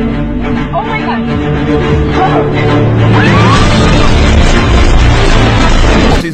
Oh my What is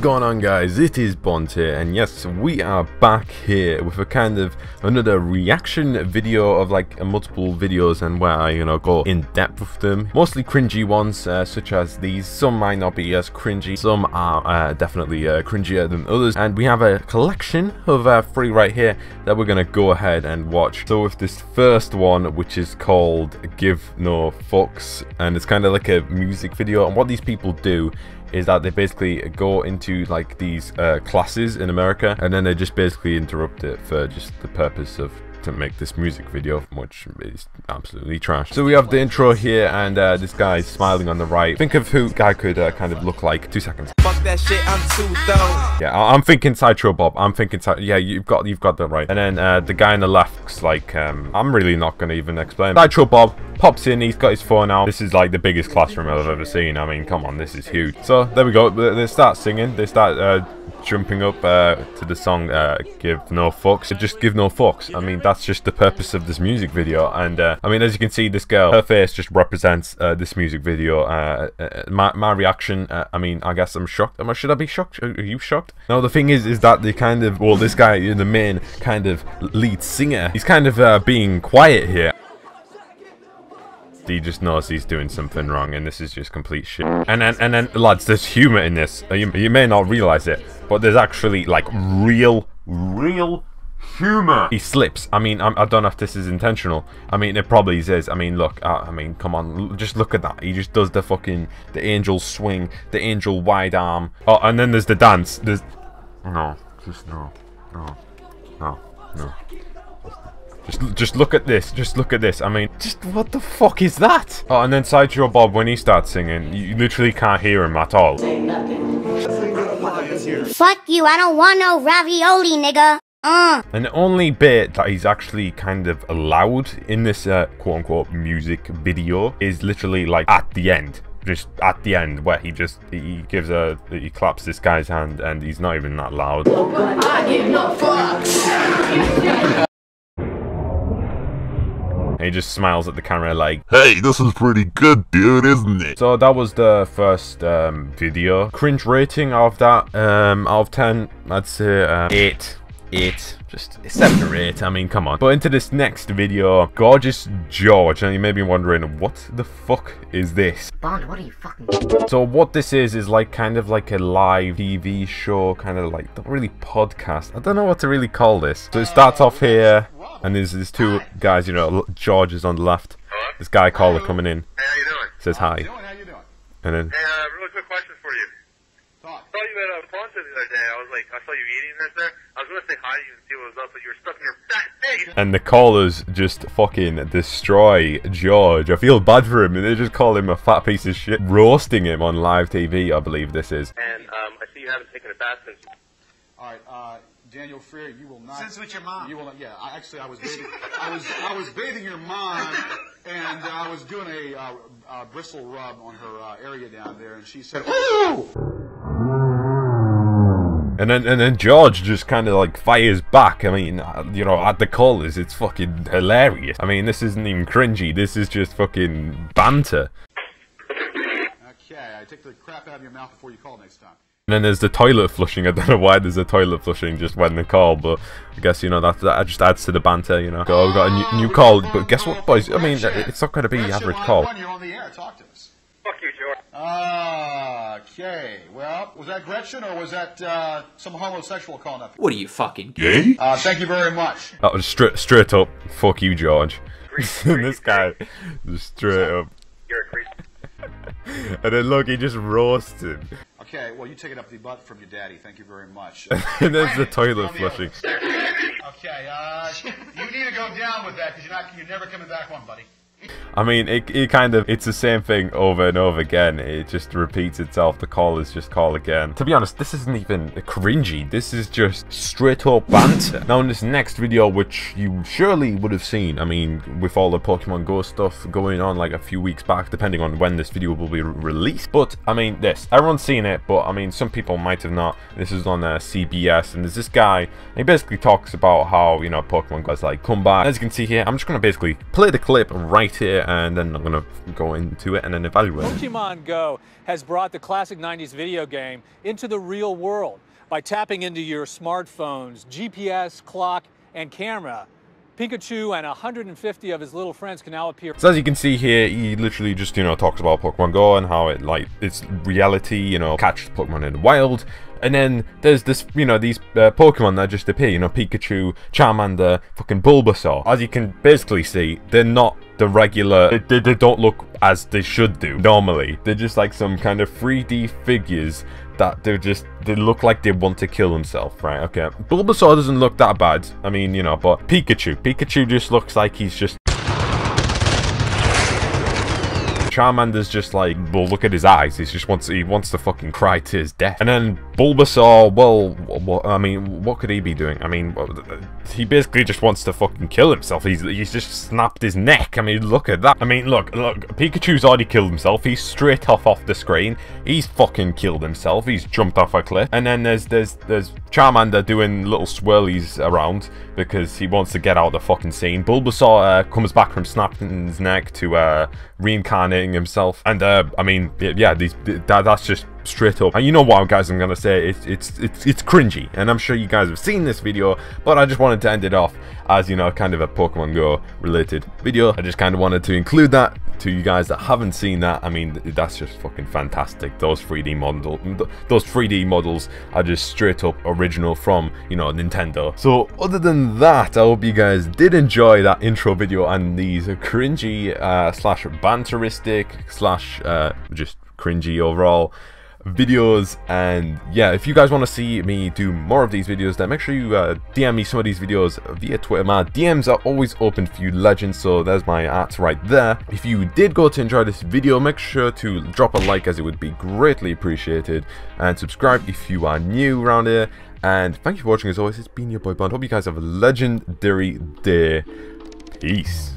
going on guys, it is Bond here and yes we are back here with a kind of another reaction video of like multiple videos and where I you know go in depth with them. Mostly cringy ones uh, such as these, some might not be as cringy, some are uh, definitely uh, cringier than others and we have a collection of uh, three right here that we're gonna go ahead and watch. So with this first one which is called Give No Fucks and it's kind of like a music video and what these people do is that they basically go into like these uh, classes in America and then they just basically interrupt it for just the purpose of to make this music video, which is absolutely trash. So we have the intro here, and uh, this guy's smiling on the right. Think of who guy could uh, kind of look like. Two seconds. Fuck that shit, I'm too though. Yeah, I am thinking Sideshow Bob. I'm thinking, yeah, you've got you've got that right. And then uh, the guy on the left's like, um, I'm really not gonna even explain. Sideshow Bob pops in. He's got his phone out. This is like the biggest classroom I've ever seen. I mean, come on, this is huge. So there we go. They start singing. They start uh, jumping up uh, to the song uh, Give No Fucks. Just give no fucks. I mean, that's just the purpose of this music video. And uh, I mean, as you can see, this girl, her face just represents uh, this music video. Uh, my, my reaction, I mean, I guess I'm shocked. Am I, should I be shocked? Are you shocked? No, the thing is, is that the kind of, well, this guy, the main kind of lead singer, he's kind of being quiet here he just knows he's doing something wrong and this is just complete shit. And then, and then, lads, there's humor in this. You, you may not realize it, but there's actually, like, real, real humor. He slips. I mean, I'm, I do not know if this is intentional. I mean, it probably is. I mean, look. Uh, I mean, come on. Just look at that. He just does the fucking the angel swing, the angel wide arm. Oh, and then there's the dance. There's no, just no, no, no, no. Just, just look at this. Just look at this. I mean, just what the fuck is that? Oh, and then Sideshow Bob, when he starts singing, you literally can't hear him at all. Fuck you, I don't want no ravioli, nigga. Uh. And the only bit that he's actually kind of allowed in this uh, quote-unquote music video is literally like at the end just at the end where he just he gives a he claps this guy's hand and he's not even that loud. And he just smiles at the camera like, Hey, this is pretty good, dude, isn't it? So that was the first um, video. Cringe rating of that, um, out of 10, I'd say uh, 8 eight, just seven or eight. I mean, come on. But into this next video, gorgeous George, and you may be wondering, what the fuck is this? Bond, what are you fucking? So what this is is like kind of like a live TV show, kind of like not really podcast. I don't know what to really call this. So it starts off here, and there's these two guys. You know, George is on the left. This guy caller coming in. Hey, how you doing? Says hi. How you doing? And then. Hey, uh, really quick question for you. Talk. I saw you at a Ponce the other day. I was like, I saw you eating this there. I was gonna say hi to you and see what was up, but you were stuck in your fat face. And the callers just fucking destroy George. I feel bad for him, and they just call him a fat piece of shit, roasting him on live TV. I believe this is. And um, I see you haven't taken a bath since. All right, uh, Daniel Freer, you will not. Since with your mom. You will not. Yeah, I, actually, I was bathing. I was I was bathing your mom, and uh, I was doing a uh, uh, bristle rub on her uh, area down there, and she said, "Ooh." And then and then George just kind of like fires back. I mean, uh, you know, at the callers, it's fucking hilarious. I mean, this isn't even cringy. This is just fucking banter. Okay, I take the crap out of your mouth before you call next time. And then there's the toilet flushing. I don't know why there's a toilet flushing just when they call, but I guess you know that that just adds to the banter. You know, go, oh, got a new, new call, but guess what, boys? I mean, it's not going to be the average call. You're on the air. Talk to us. Fuck you, George. Okay. Well, was that Gretchen or was that uh, some homosexual calling up? What are you fucking gay? Uh, thank you very much. That was straight straight up. Fuck you, George. this guy, straight up. You're a creep. and then look, he just roasts him. Okay, well, you take it up the butt from your daddy. Thank you very much. and there's the toilet flushing. Okay, uh, you need to go down with that because you're not, you're never coming back one, buddy. I mean, it, it kind of, it's the same thing over and over again. It just repeats itself. The call is just call again. To be honest, this isn't even cringy. This is just straight up banter. Now in this next video, which you surely would have seen, I mean, with all the Pokemon Go stuff going on like a few weeks back, depending on when this video will be re released. But, I mean, this, everyone's seen it, but I mean, some people might have not. This is on uh, CBS, and there's this guy, he basically talks about how, you know, Pokemon Go's like come back. As you can see here, I'm just going to basically play the clip right here, and then I'm gonna go into it and then evaluate. Pokemon Go has brought the classic 90s video game into the real world by tapping into your smartphone's GPS, clock, and camera. Pikachu and 150 of his little friends can now appear. So as you can see here, he literally just, you know, talks about Pokemon Go and how it, like, it's reality, you know, catch Pokemon in the wild. And then there's this, you know, these uh, Pokemon that just appear, you know, Pikachu, Charmander, fucking Bulbasaur. As you can basically see, they're not the regular, they, they, don't look as they should do normally. They're just like some kind of 3D figures that they're just, they look like they want to kill themselves, right? Okay. Bulbasaur doesn't look that bad. I mean, you know, but Pikachu, Pikachu just looks like he's just Charmander's just like, well, look at his eyes. He just wants, he wants to fucking cry to his death. And then Bulbasaur, well, I mean, what could he be doing? I mean, he basically just wants to fucking kill himself. He's, he's just snapped his neck. I mean, look at that. I mean, look, look, Pikachu's already killed himself. He's straight off off the screen. He's fucking killed himself. He's jumped off a cliff. And then there's, there's, there's Charmander doing little swirlies around because he wants to get out of the fucking scene. Bulbasaur uh, comes back from snapping his neck to uh, reincarnating himself. And uh, I mean, yeah, these that, that's just straight up. And you know what, guys, I'm gonna say it's it's it's it's cringy, and I'm sure you guys have seen this video, but I just wanted to end it off as you know, kind of a Pokemon Go related video. I just kind of wanted to include that to you guys that haven't seen that. I mean, that's just fucking fantastic. Those 3D model, those 3D models are just straight up original from you know Nintendo. So other than that, I hope you guys did enjoy that intro video and these cringy uh, slash banteristic slash uh, just cringy overall videos and yeah if you guys want to see me do more of these videos then make sure you uh, DM me some of these videos via Twitter. My DMs are always open for you legends so there's my art right there. If you did go to enjoy this video make sure to drop a like as it would be greatly appreciated and subscribe if you are new around here. And thank you for watching as always. It's been your boy Bond. Hope you guys have a legendary day. Peace